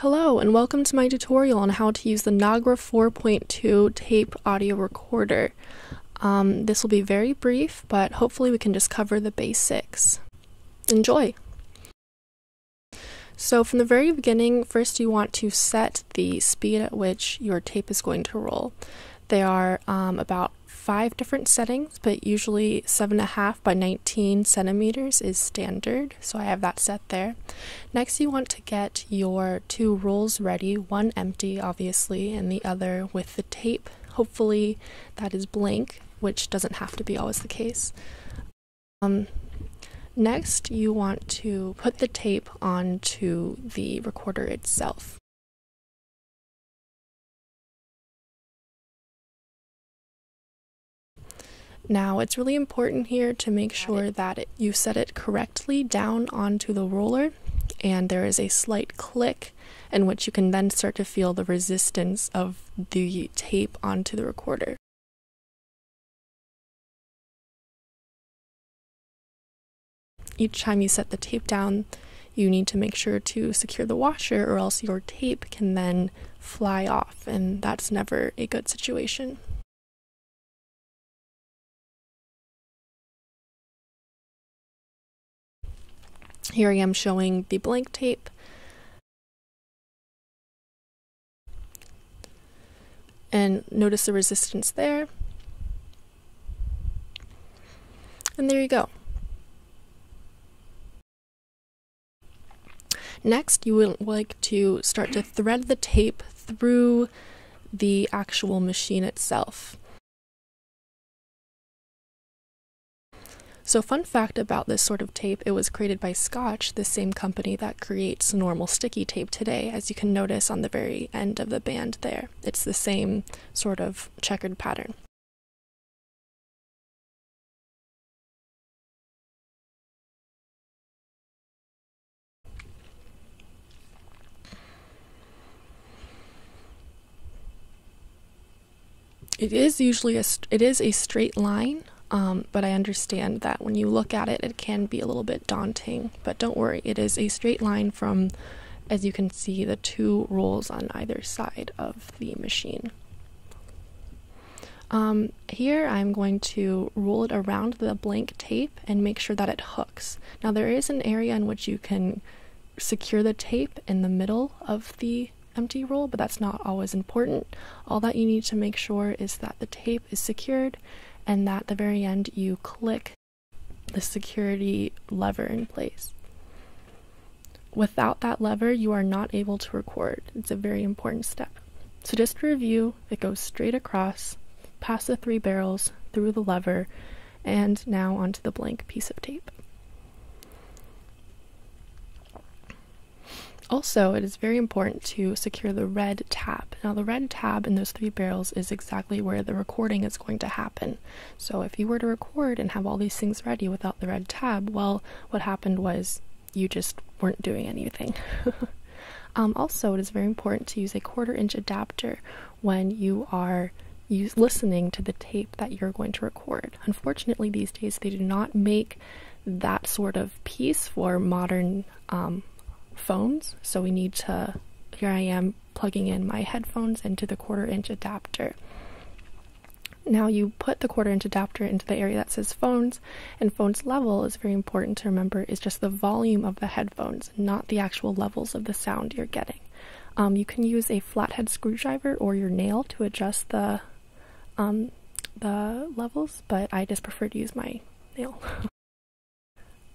Hello and welcome to my tutorial on how to use the Nagra 4.2 tape audio recorder. Um, this will be very brief, but hopefully we can just cover the basics. Enjoy! So from the very beginning, first you want to set the speed at which your tape is going to roll. They are um, about five different settings, but usually 7.5 by 19 centimeters is standard, so I have that set there. Next, you want to get your two rolls ready, one empty, obviously, and the other with the tape. Hopefully, that is blank, which doesn't have to be always the case. Um, next, you want to put the tape onto the recorder itself. Now, it's really important here to make sure that it, you set it correctly down onto the roller, and there is a slight click in which you can then start to feel the resistance of the tape onto the recorder. Each time you set the tape down, you need to make sure to secure the washer, or else your tape can then fly off, and that's never a good situation. Here I am showing the blank tape. And notice the resistance there. And there you go. Next, you would like to start to thread the tape through the actual machine itself. So, fun fact about this sort of tape it was created by Scotch, the same company that creates normal sticky tape today, as you can notice on the very end of the band there. It's the same sort of checkered pattern. It is usually a it is a straight line um, but I understand that when you look at it, it can be a little bit daunting. But don't worry, it is a straight line from, as you can see, the two rolls on either side of the machine. Um, here I'm going to roll it around the blank tape and make sure that it hooks. Now there is an area in which you can secure the tape in the middle of the empty roll, but that's not always important. All that you need to make sure is that the tape is secured and that at the very end you click the security lever in place. Without that lever, you are not able to record. It's a very important step. So, just to review, it goes straight across, past the three barrels, through the lever, and now onto the blank piece of tape. Also, it is very important to secure the red tab. Now, the red tab in those three barrels is exactly where the recording is going to happen. So, if you were to record and have all these things ready without the red tab, well, what happened was you just weren't doing anything. um, also, it is very important to use a quarter inch adapter when you are use, listening to the tape that you're going to record. Unfortunately, these days they do not make that sort of piece for modern um, phones. So we need to, here I am plugging in my headphones into the quarter inch adapter. Now you put the quarter inch adapter into the area that says phones, and phones level is very important to remember is just the volume of the headphones, not the actual levels of the sound you're getting. Um, you can use a flathead screwdriver or your nail to adjust the um, the levels, but I just prefer to use my nail.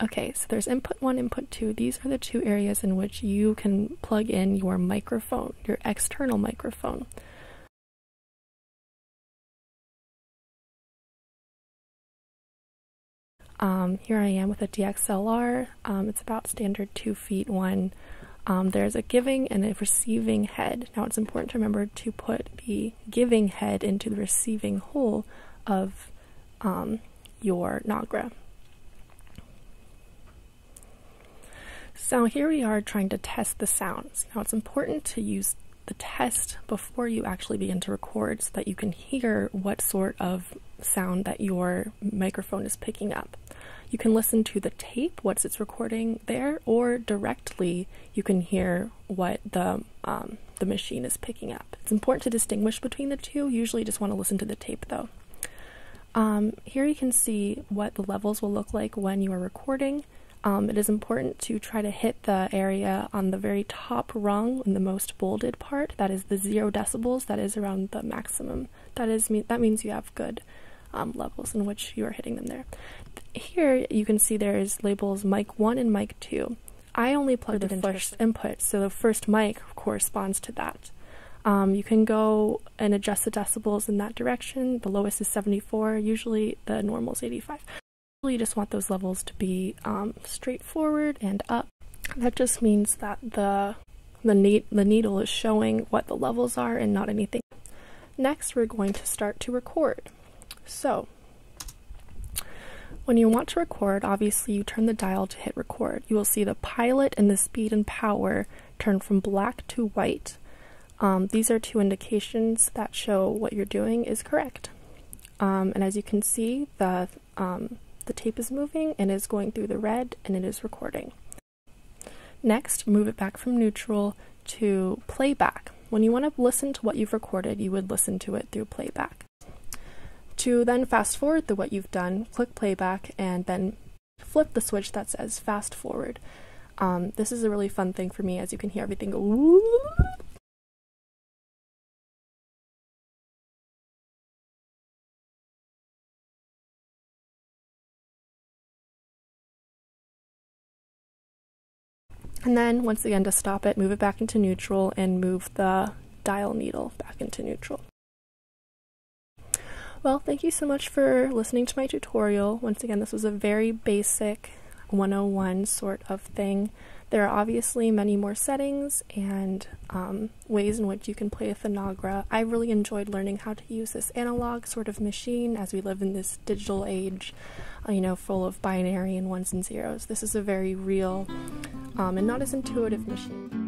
Okay, so there's input one, input two. These are the two areas in which you can plug in your microphone, your external microphone. Um, here I am with a DXLR. Um, it's about standard two feet one. Um, there's a giving and a receiving head. Now it's important to remember to put the giving head into the receiving hole of um, your Nagra. So here we are trying to test the sounds. Now it's important to use the test before you actually begin to record so that you can hear what sort of sound that your microphone is picking up. You can listen to the tape, what's it's recording there, or directly you can hear what the um, the machine is picking up. It's important to distinguish between the two. Usually, you just want to listen to the tape though. Um, here you can see what the levels will look like when you are recording. Um, it is important to try to hit the area on the very top rung in the most bolded part. That is the zero decibels. That is around the maximum. That is that means you have good um, levels in which you are hitting them there. Here you can see there is labels mic one and mic two. I only plugged the first input, so the first mic corresponds to that. Um, you can go and adjust the decibels in that direction. The lowest is 74. Usually the normal is 85 you just want those levels to be um, straightforward and up. That just means that the the, ne- the needle is showing what the levels are and not anything. Next, we're going to start to record. So, when you want to record, obviously you turn the dial to hit record. You will see the pilot and the speed and power turn from black to white. Um, these are two indications that show what you're doing is correct. Um, and as you can see, the um, the tape is moving and is going through the red and it is recording. Next, move it back from neutral to playback. When you want to listen to what you've recorded, you would listen to it through playback. To then fast forward to what you've done, click playback and then flip the switch that says fast forward. Um, this is a really fun thing for me as you can hear everything go And then once again to stop it, move it back into neutral and move the dial needle back into neutral. Well, thank you so much for listening to my tutorial. Once again, this was a very basic 101 sort of thing. There are obviously many more settings and um, ways in which you can play with the Nagra. I really enjoyed learning how to use this analog sort of machine as we live in this digital age, uh, you know, full of binary and ones and zeros. This is a very real um, and not as intuitive machine.